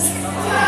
Yes.